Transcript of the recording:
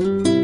you